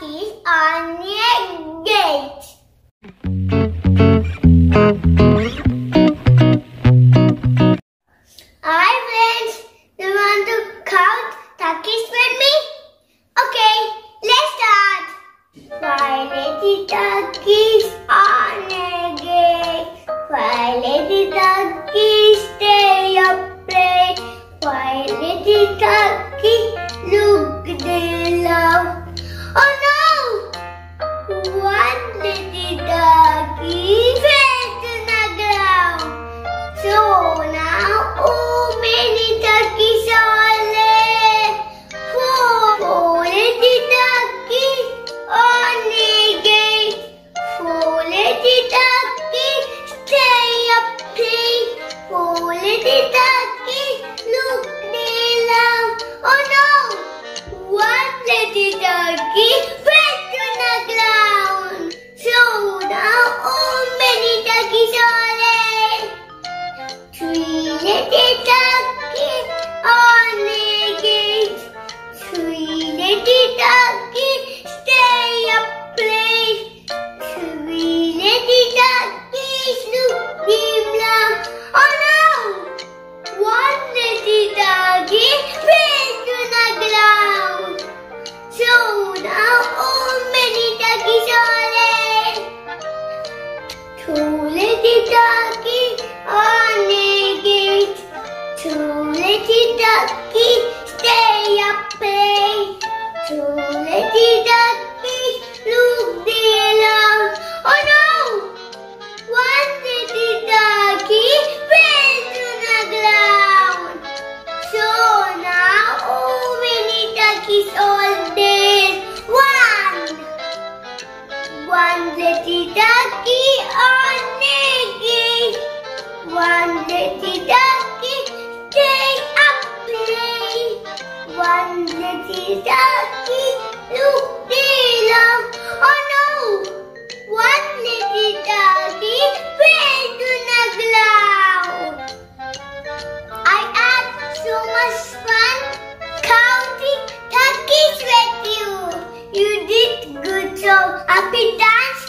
keys on your gate. Hi friends, you want to count turkeys with me? Okay, let's start. Five little turkeys. Tita! little ducky on Nicky. One little ducky, stay up play. One little ducky, look below. Oh no! One little ducky fell to the ground. I had so much fun counting duckies with you. You did good, job. happy dance.